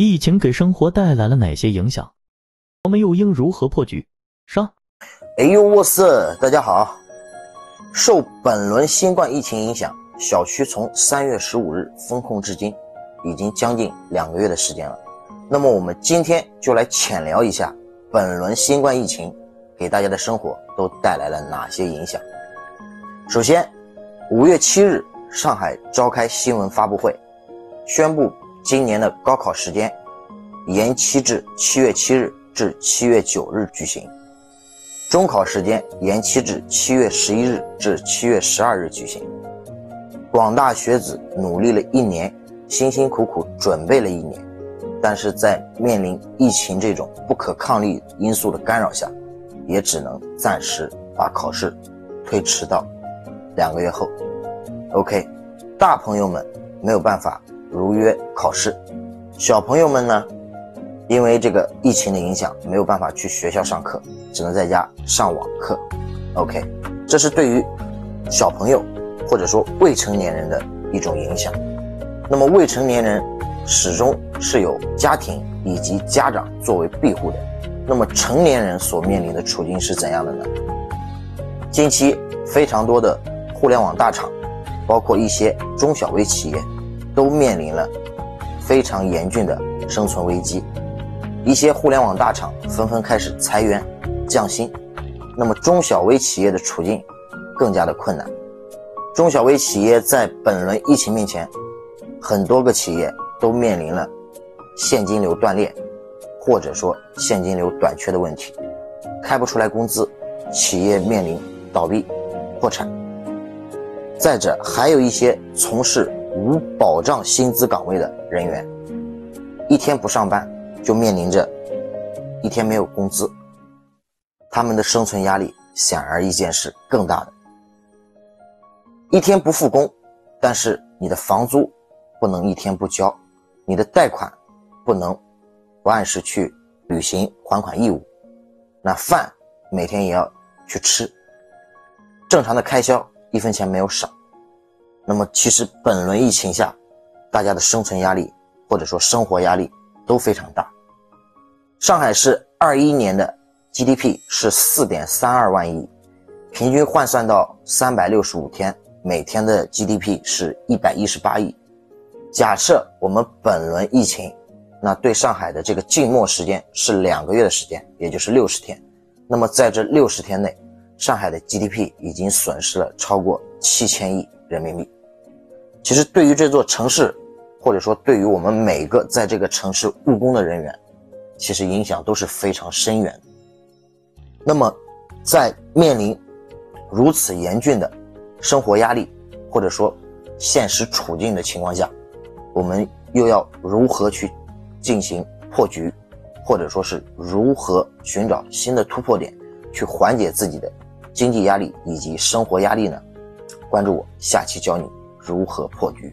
疫情给生活带来了哪些影响？我们又应如何破局？上。哎呦，我是大家好。受本轮新冠疫情影响，小区从三月十五日封控至今，已经将近两个月的时间了。那么我们今天就来浅聊一下本轮新冠疫情给大家的生活都带来了哪些影响。首先，五月七日，上海召开新闻发布会，宣布。今年的高考时间延期至七月七日至七月九日举行，中考时间延期至七月十一日至七月十二日举行。广大学子努力了一年，辛辛苦苦准备了一年，但是在面临疫情这种不可抗力因素的干扰下，也只能暂时把考试推迟到两个月后。OK，大朋友们没有办法。如约考试，小朋友们呢，因为这个疫情的影响，没有办法去学校上课，只能在家上网课。OK，这是对于小朋友或者说未成年人的一种影响。那么未成年人始终是有家庭以及家长作为庇护的。那么成年人所面临的处境是怎样的呢？近期非常多的互联网大厂，包括一些中小微企业。都面临了非常严峻的生存危机，一些互联网大厂纷纷开始裁员、降薪，那么中小微企业的处境更加的困难。中小微企业在本轮疫情面前，很多个企业都面临了现金流断裂，或者说现金流短缺的问题，开不出来工资，企业面临倒闭、破产。再者，还有一些从事无保障薪资岗位的人员，一天不上班就面临着一天没有工资，他们的生存压力显而易见是更大的。一天不复工，但是你的房租不能一天不交，你的贷款不能不按时去履行还款义务，那饭每天也要去吃，正常的开销一分钱没有少。那么，其实本轮疫情下，大家的生存压力或者说生活压力都非常大。上海市二一年的 GDP 是四点三二万亿，平均换算到三百六十五天，每天的 GDP 是一百一十八亿。假设我们本轮疫情，那对上海的这个静默时间是两个月的时间，也就是六十天。那么在这六十天内，上海的 GDP 已经损失了超过七千亿人民币。其实对于这座城市，或者说对于我们每个在这个城市务工的人员，其实影响都是非常深远的。那么，在面临如此严峻的生活压力，或者说现实处境的情况下，我们又要如何去进行破局，或者说是如何寻找新的突破点，去缓解自己的经济压力以及生活压力呢？关注我，下期教你。如何破局？